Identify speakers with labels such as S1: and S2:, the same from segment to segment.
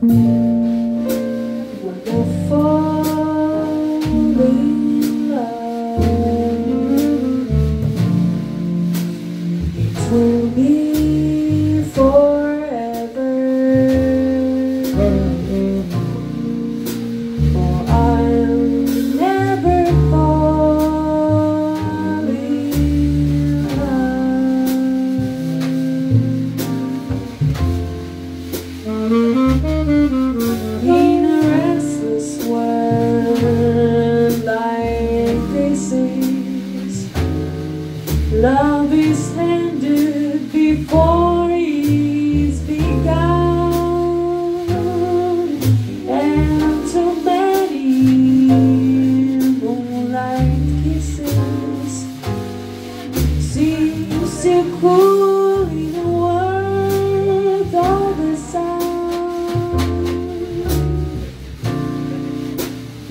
S1: Wonderful. Love is ended before it's begun, and so many moonlight kisses seems to cool in a world of the sun.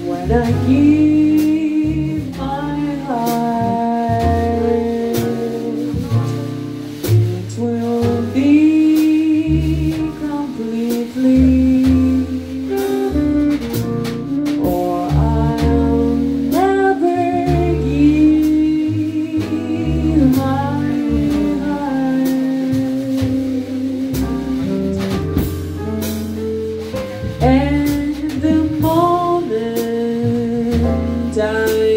S1: When I give. time.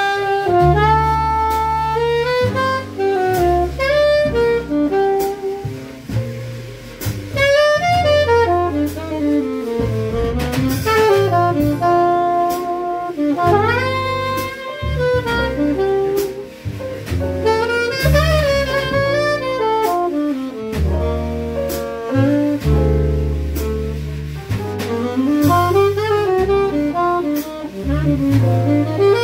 S1: Thank you.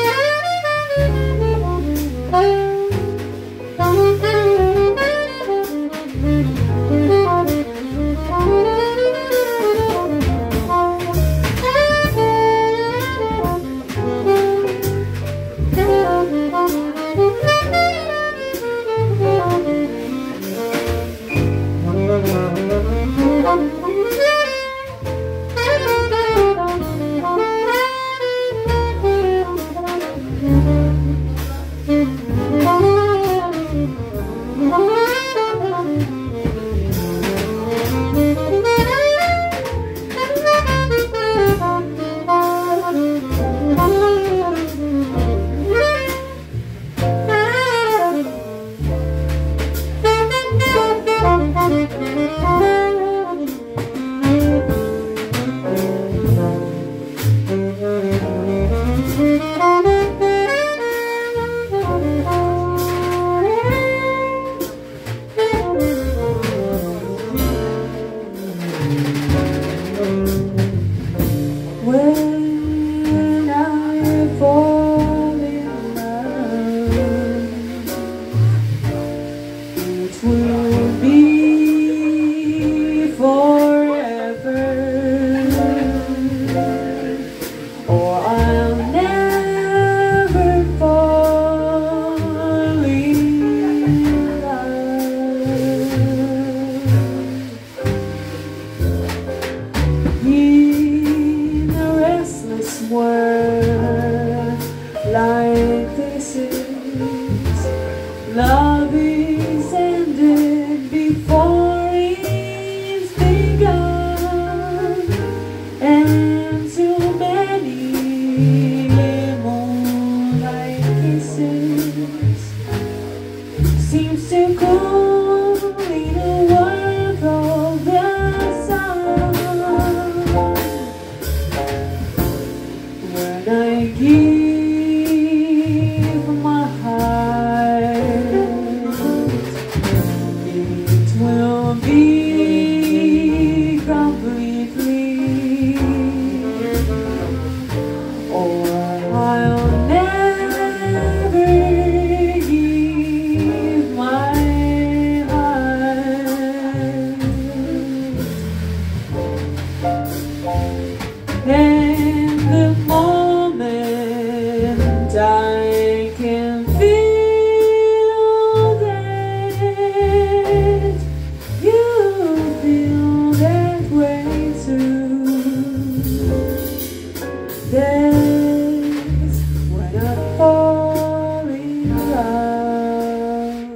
S1: In the moment I can feel that you feel that way too. That's when I fall in love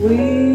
S1: with